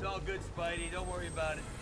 It's all good, Spidey. Don't worry about it.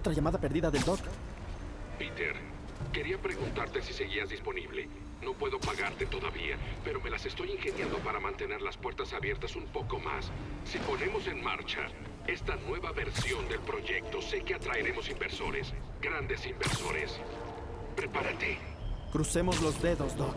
Otra llamada perdida del Doc. Peter, quería preguntarte si seguías disponible. No puedo pagarte todavía, pero me las estoy ingeniando para mantener las puertas abiertas un poco más. Si ponemos en marcha esta nueva versión del proyecto, sé que atraeremos inversores, grandes inversores. Prepárate. Crucemos los dedos, Doc.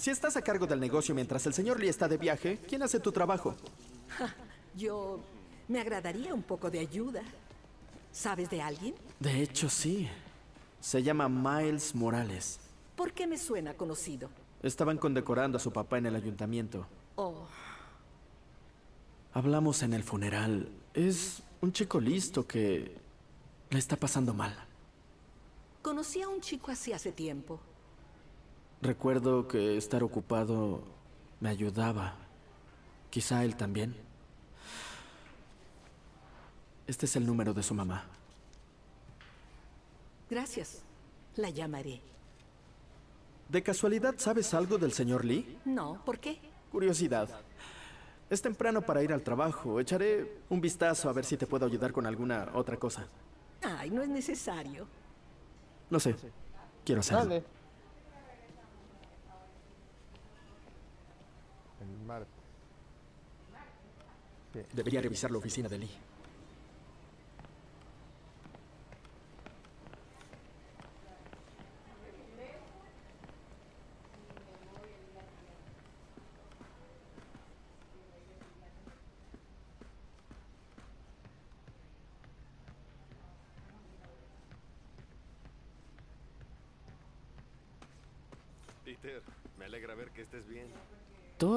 Si estás a cargo del negocio mientras el señor Lee está de viaje, ¿quién hace tu trabajo? yo me agradaría un poco de ayuda. ¿Sabes de alguien? De hecho, sí. Se llama Miles Morales. ¿Por qué me suena conocido? Estaban condecorando a su papá en el ayuntamiento. Oh, Hablamos en el funeral. Es un chico listo que le está pasando mal. conocí a un chico así hace tiempo. Recuerdo que estar ocupado me ayudaba. Quizá él también. Este es el número de su mamá. Gracias. La llamaré. ¿De casualidad sabes algo del señor Lee? No, ¿por qué? Curiosidad. Es temprano para ir al trabajo. Echaré un vistazo a ver si te puedo ayudar con alguna otra cosa. Ay, no es necesario. No sé. Quiero hacerlo. Dale. Debería revisar la oficina de Lee.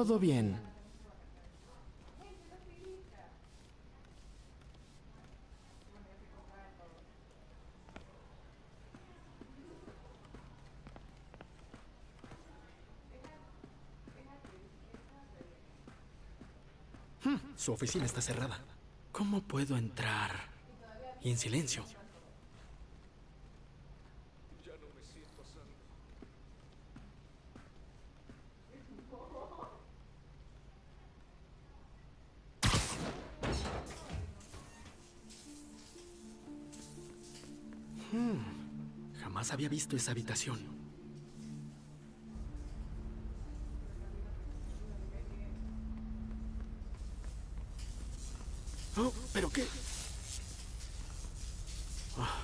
Todo bien. Hmm, Su oficina está cerrada. ¿Cómo puedo entrar? Y en silencio. Había visto esa habitación. Oh, ¿pero qué? Ah,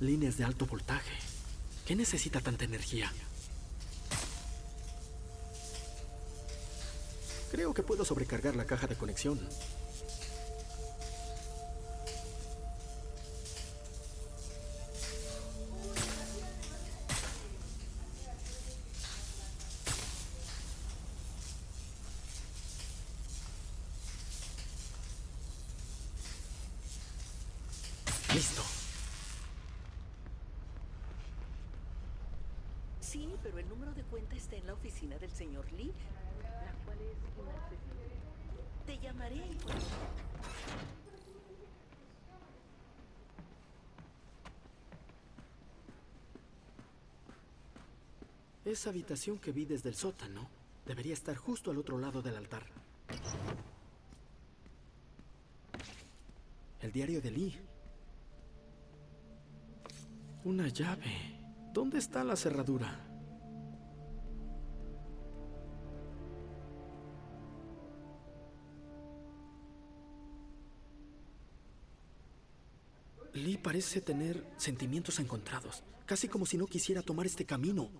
líneas de alto voltaje. ¿Qué necesita tanta energía? Creo que puedo sobrecargar la caja de conexión. Listo. Sí, pero el número de cuenta está en la oficina del señor Lee, la cual es inaccesible. Te llamaré cuando... Esa habitación que vi desde el sótano debería estar justo al otro lado del altar. El diario de Lee. Una llave. ¿Dónde está la cerradura? Lee parece tener sentimientos encontrados, casi como si no quisiera tomar este camino.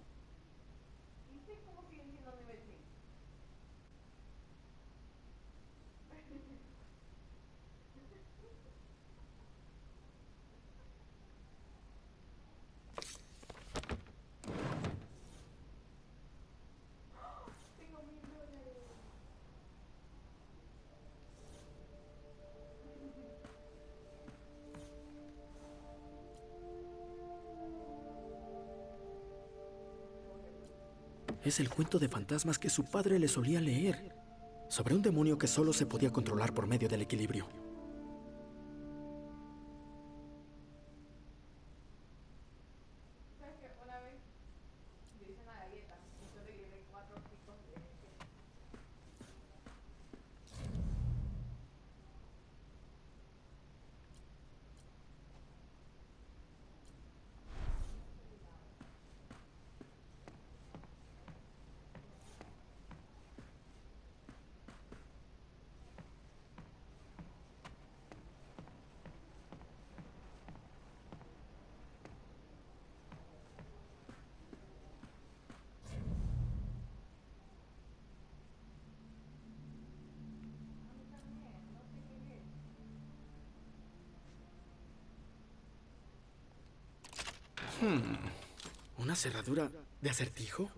Es el cuento de fantasmas que su padre le solía leer, sobre un demonio que solo se podía controlar por medio del equilibrio. Hmm. ¿Una cerradura de acertijo?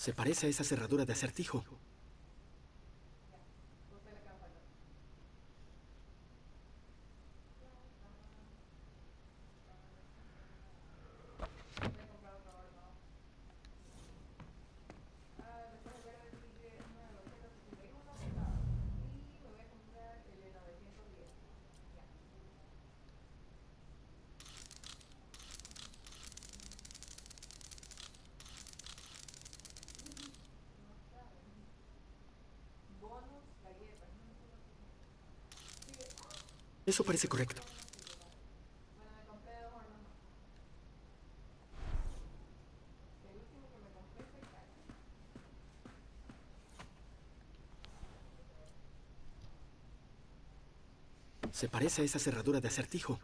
Se parece a esa cerradura de acertijo. Eso parece correcto. Se parece a esa cerradura de acertijo.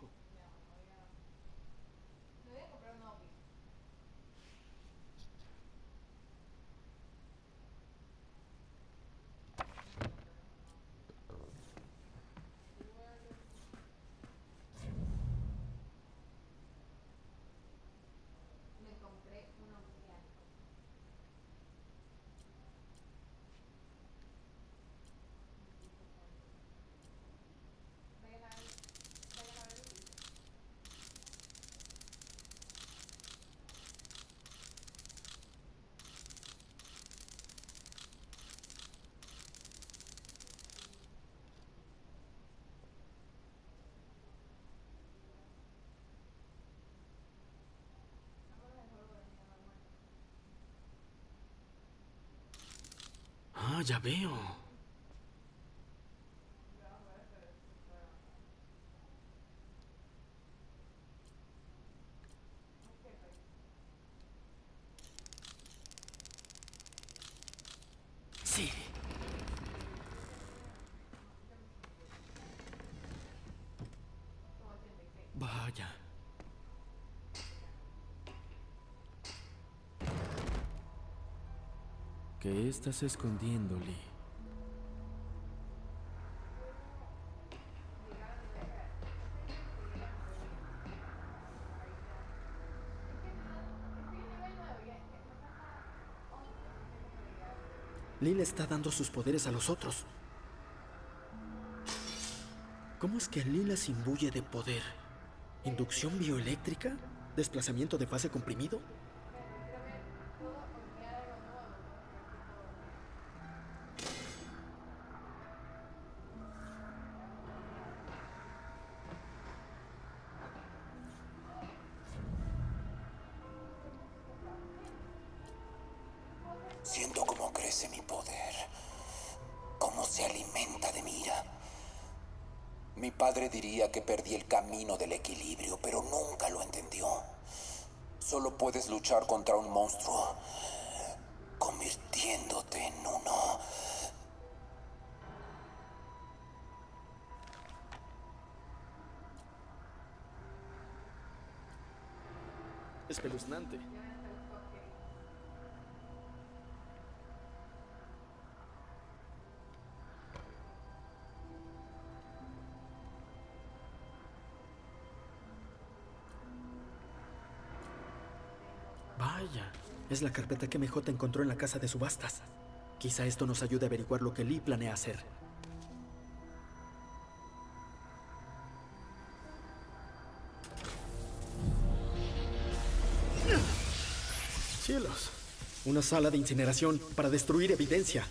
já veio. que estás escondiendo, Lee? Lee le está dando sus poderes a los otros. ¿Cómo es que Lee las imbuye de poder? ¿Inducción bioeléctrica? ¿Desplazamiento de fase comprimido? Vaya, es la carpeta que MJ encontró en la casa de subastas. Quizá esto nos ayude a averiguar lo que Lee planea hacer. Una sala de incineración para destruir evidencia.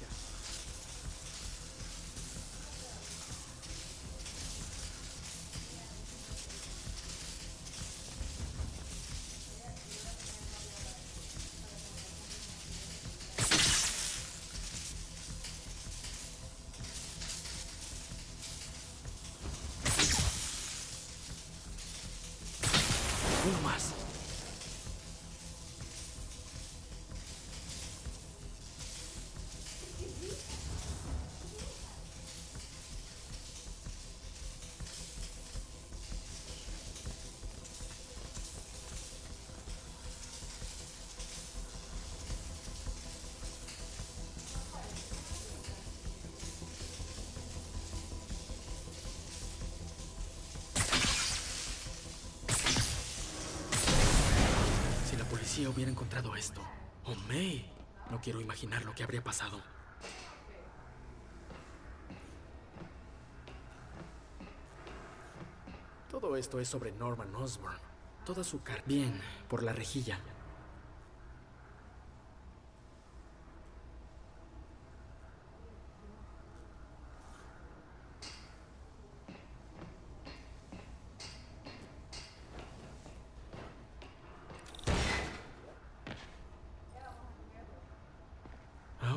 Policía hubiera encontrado esto, o May, no quiero imaginar lo que habría pasado. Todo esto es sobre Norman Osborn. Toda su car... Bien, por la rejilla.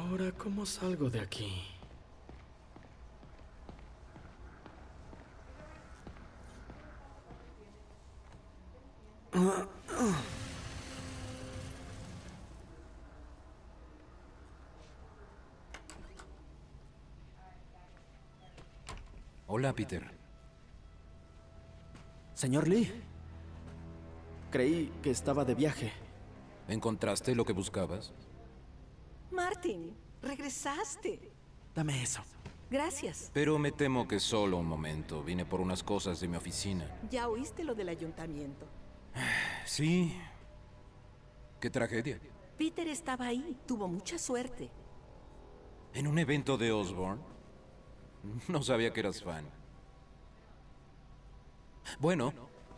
Ahora, ¿cómo salgo de aquí? Hola, Peter. Señor Lee. Creí que estaba de viaje. ¿Encontraste lo que buscabas? Martin, regresaste. Dame eso. Gracias. Pero me temo que solo un momento. Vine por unas cosas de mi oficina. Ya oíste lo del ayuntamiento. Sí. Qué tragedia. Peter estaba ahí. Tuvo mucha suerte. ¿En un evento de Osborne? No sabía que eras fan. Bueno,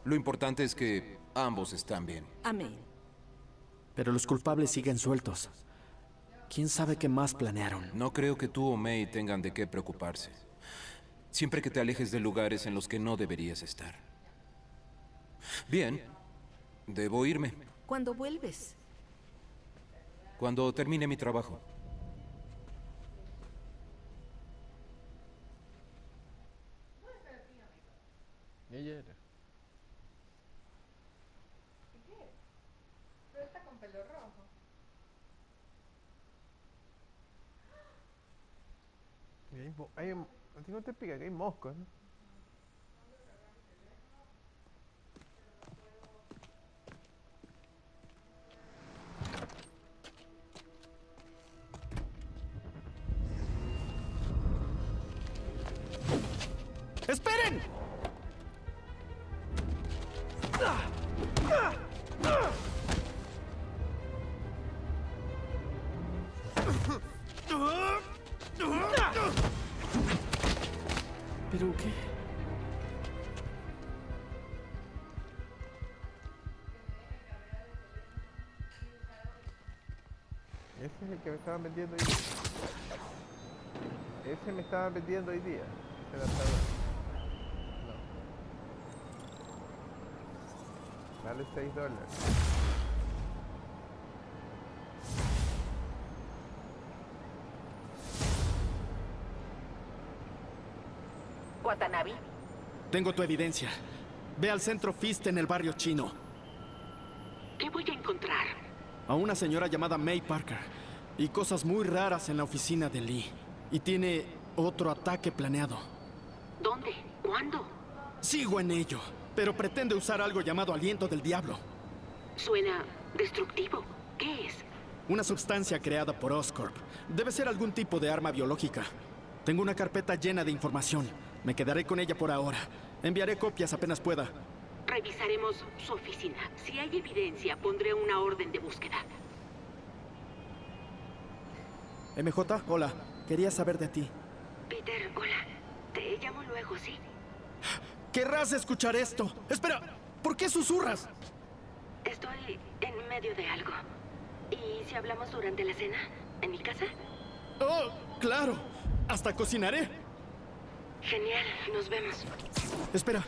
lo importante es que ambos están bien. Amén. Pero los culpables siguen sueltos. ¿Quién sabe qué más planearon? No creo que tú o May tengan de qué preocuparse. Siempre que te alejes de lugares en los que no deberías estar. Bien, debo irme. Cuando vuelves, Cuando termine mi trabajo. Ella era. Pero está con pelo rojo. Y hay hay- a ti no te pica que hay moscos, ¿no? ¡Esperen! Estaban vendiendo hoy día. Ese me estaban vendiendo hoy día. Ese adaptador. No. Vale 6 dólares. Watanabe, Tengo tu evidencia. Ve al centro Fist en el barrio chino. ¿qué voy a encontrar? A una señora llamada May Parker. Y cosas muy raras en la oficina de Lee. Y tiene otro ataque planeado. ¿Dónde? ¿Cuándo? Sigo en ello, pero pretende usar algo llamado aliento del diablo. Suena destructivo. ¿Qué es? Una sustancia creada por Oscorp. Debe ser algún tipo de arma biológica. Tengo una carpeta llena de información. Me quedaré con ella por ahora. Enviaré copias apenas pueda. Revisaremos su oficina. Si hay evidencia, pondré una orden de búsqueda. MJ, hola. Quería saber de ti. Peter, hola. Te llamo luego, ¿sí? Querrás escuchar esto. Espera, ¿por qué susurras? Estoy en medio de algo. ¿Y si hablamos durante la cena? ¿En mi casa? Oh, claro. Hasta cocinaré. Genial, nos vemos. Espera,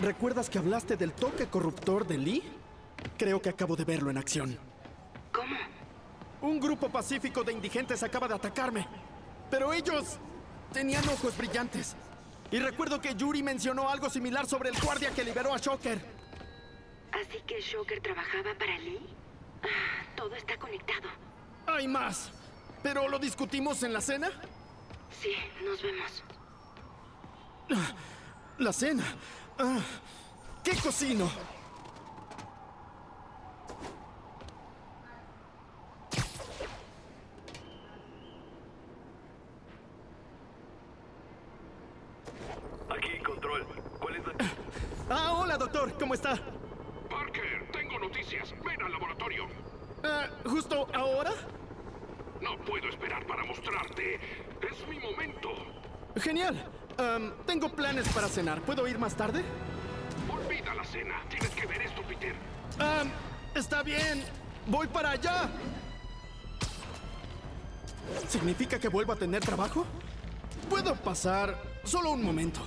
¿recuerdas que hablaste del toque corruptor de Lee? Creo que acabo de verlo en acción. ¿Cómo? Un grupo pacífico de indigentes acaba de atacarme. Pero ellos tenían ojos brillantes. Y recuerdo que Yuri mencionó algo similar sobre el guardia que liberó a Shocker. ¿Así que Shocker trabajaba para Lee? Ah, todo está conectado. Hay más. ¿Pero lo discutimos en la cena? Sí, nos vemos. La cena. Ah, ¿Qué cocino? Aquí, control. ¿Cuál es la... Ah, hola, doctor. ¿Cómo está? Parker, tengo noticias. Ven al laboratorio. Ah, ¿Justo ahora? No puedo esperar para mostrarte. Es mi momento. Genial. Am, tengo planes para cenar. ¿Puedo ir más tarde? Olvida la cena. Tienes que ver esto, Peter. Am, está bien. Voy para allá. ¿Significa que vuelvo a tener trabajo? Puedo pasar solo un momento.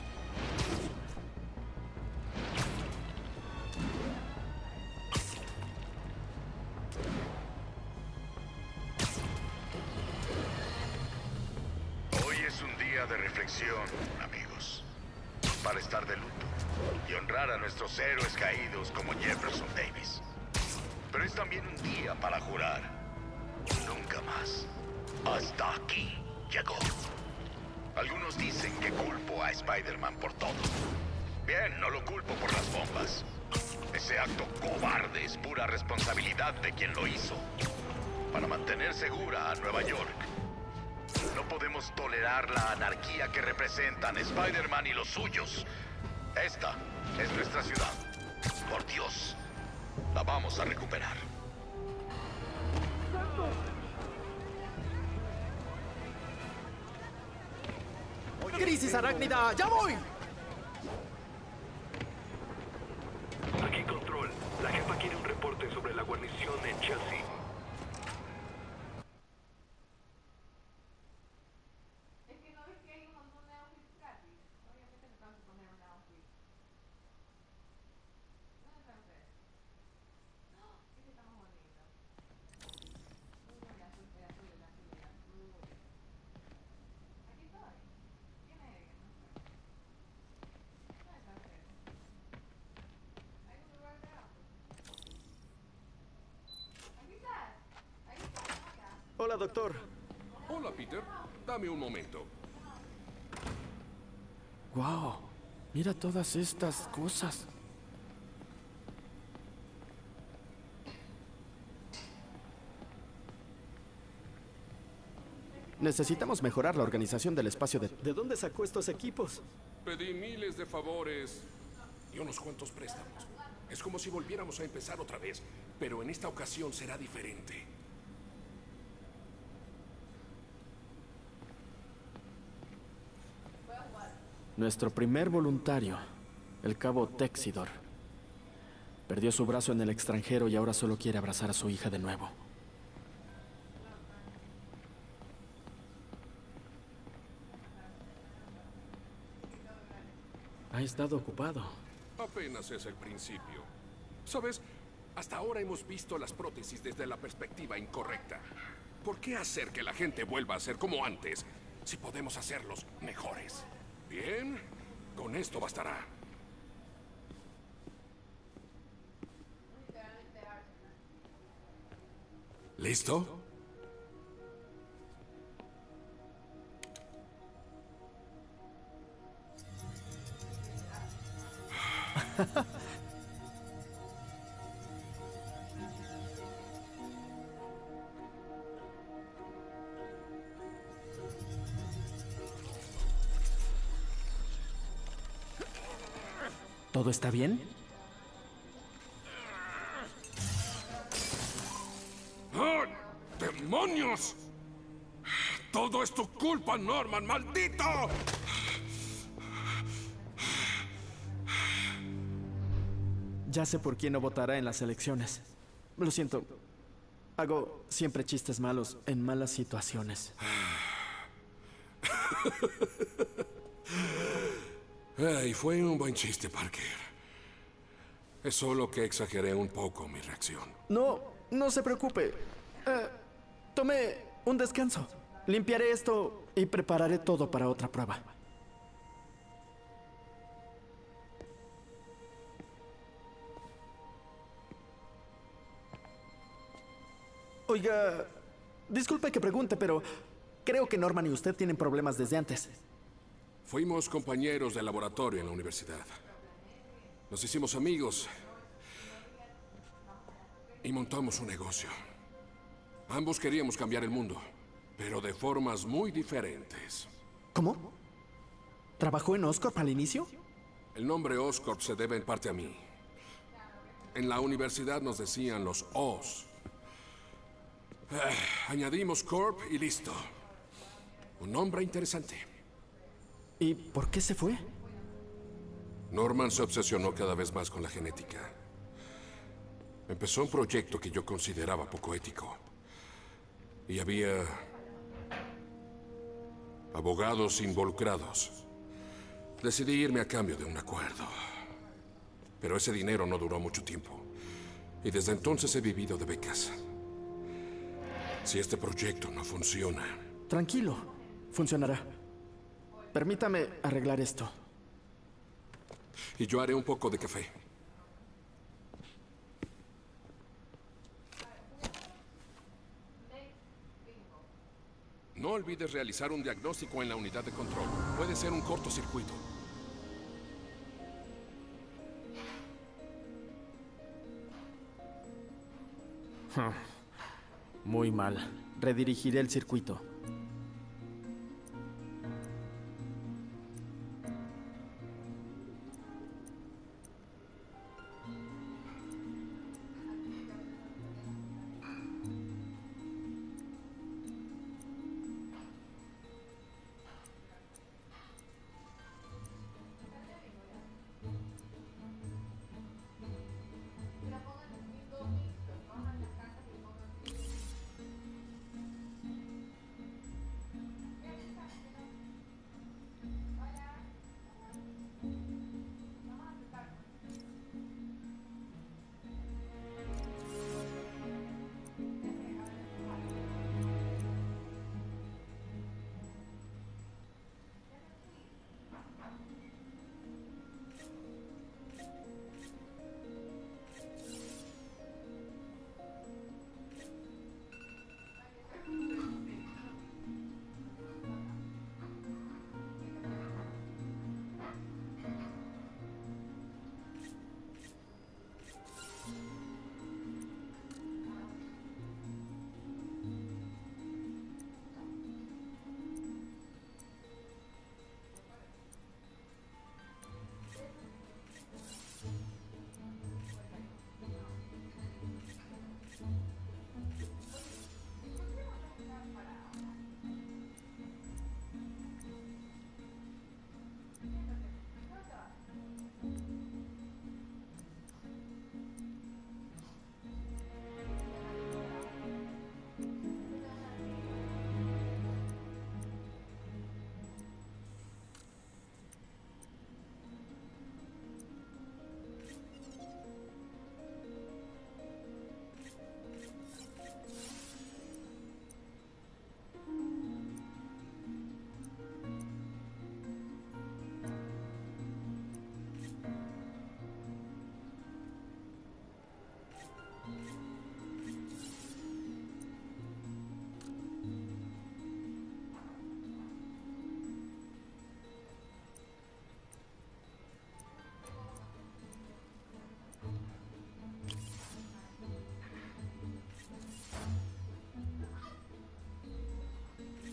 Esta es nuestra ciudad. Por Dios, la vamos a recuperar. ¡Crisis arácnida! ¡Ya voy! Aquí, control. La jefa quiere un reporte sobre la guarnición en Chelsea. Es que no ves que hay un montón de outfits gratis. Obviamente me tengo que poner un outfit. ¿Dónde están ustedes? No, este está más bonito. Uy, el azul, el azul, el azul, el azul. Aquí estoy. ¿Quién es? No sé. ¿Dónde están ustedes? ¿Hay un lugar de outfit? Aquí estás. Ahí estás, acá. Hola, doctor. Hola, Peter. Dame un momento. Wow. Mira todas estas cosas. Necesitamos mejorar la organización del espacio de... ¿De dónde sacó estos equipos? Pedí miles de favores y unos cuantos préstamos. Es como si volviéramos a empezar otra vez, pero en esta ocasión será diferente. Nuestro primer voluntario, el cabo Texidor. Perdió su brazo en el extranjero y ahora solo quiere abrazar a su hija de nuevo. Ha estado ocupado. Apenas es el principio. ¿Sabes? Hasta ahora hemos visto las prótesis desde la perspectiva incorrecta. ¿Por qué hacer que la gente vuelva a ser como antes si podemos hacerlos mejores? Bien, con esto bastará. ¿Listo? ¿Todo está bien? ¡Ah! ¡Demonios! Todo es tu culpa, Norman, maldito. Ya sé por quién no votará en las elecciones. Lo siento. Hago siempre chistes malos en malas situaciones. Ay, fue un buen chiste, Parker. Es solo que exageré un poco mi reacción. No, no se preocupe. Eh, tome un descanso. Limpiaré esto y prepararé todo para otra prueba. Oiga, disculpe que pregunte, pero creo que Norman y usted tienen problemas desde antes. Fuimos compañeros de laboratorio en la universidad. Nos hicimos amigos y montamos un negocio. Ambos queríamos cambiar el mundo, pero de formas muy diferentes. ¿Cómo? ¿Trabajó en Oscorp al inicio? El nombre Oscorp se debe en parte a mí. En la universidad nos decían los Os. Eh, añadimos Corp y listo. Un nombre interesante. ¿Y por qué se fue? Norman se obsesionó cada vez más con la genética. Empezó un proyecto que yo consideraba poco ético. Y había abogados involucrados. Decidí irme a cambio de un acuerdo. Pero ese dinero no duró mucho tiempo. Y desde entonces he vivido de becas. Si este proyecto no funciona, Tranquilo, funcionará. Permítame arreglar esto. y yo haré un poco de café. No olvides realizar un diagnóstico en la unidad de control. Puede ser un cortocircuito. Muy mal. Redirigiré el circuito.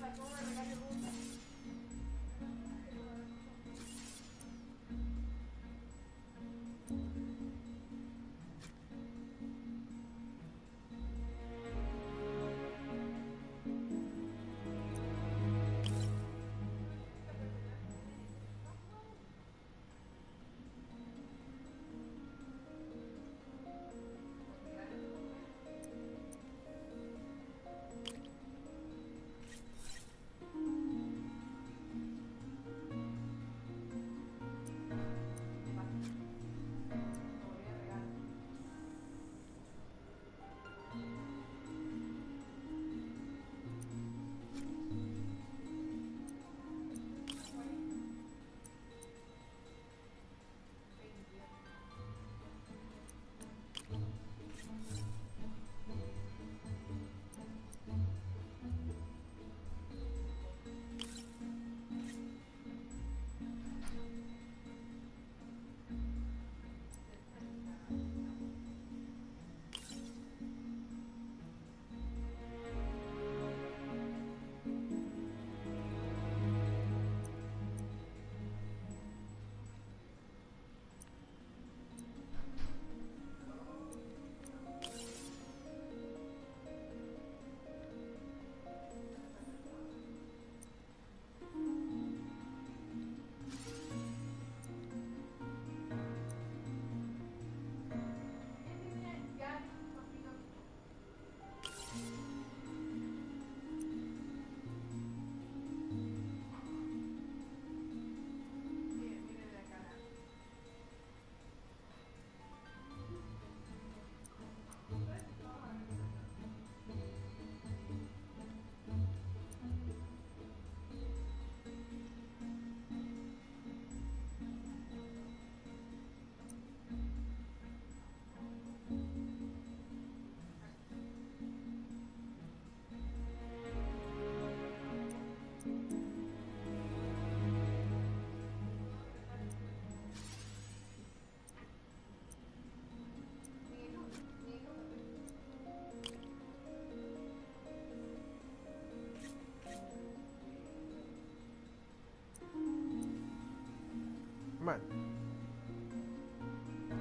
like, oh, I'm like,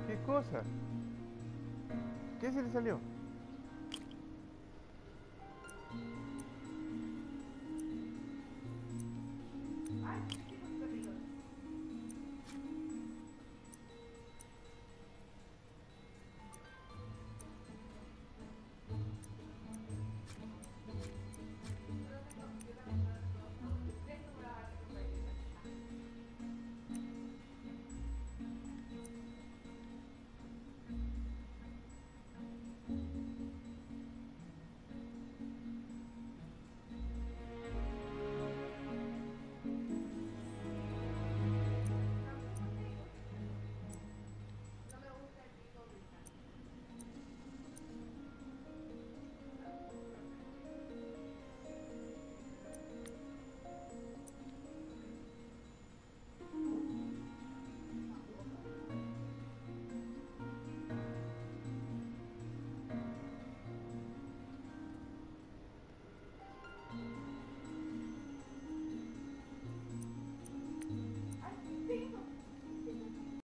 ¿Qué cosa? ¿Qué se le salió?